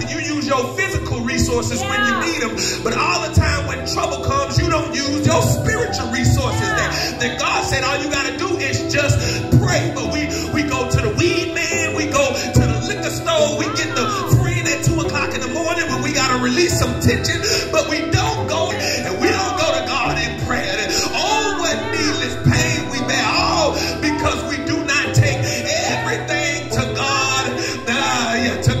and you use your physical resources when you need them. But all the time when trouble comes, you don't use your spiritual resources. That, that God said all you got to do is just pray. But we, we go to the weed man, we go to the liquor store, we get the friend at 2 o'clock in the morning when we got to release some tension. But we don't go and we don't go to God in prayer. And oh, what needless pain we bear. All because we do not take everything to God, uh, yeah, to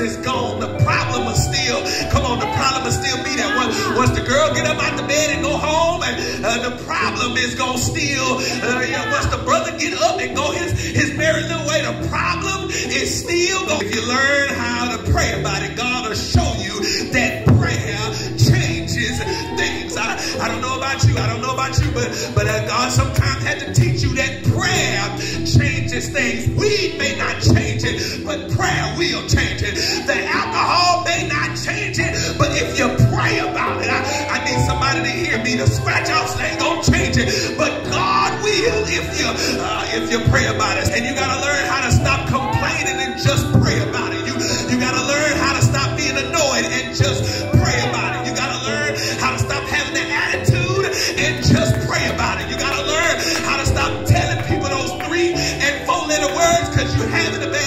is gone, the problem is still, come on, the problem is still be there. Once, once the girl get up out the bed and go home, and uh, the problem is gonna still, uh, yeah, once the brother get up and go his, his merry little way, the problem is still going. If you learn how to pray about it, God will show you that prayer changes things. I, I don't know about you, I don't know about you, but, but uh, God sometimes had to teach you that prayer changes things. Weed may not change it, but prayer will change it. The alcohol may not change it, but if you pray about it, I, I need somebody to hear me. The scratch offs ain't gonna change it, but God will if you uh, if you pray about it. And you gotta learn how to stop complaining and just pray about it. You you gotta learn how to stop being annoyed and just having a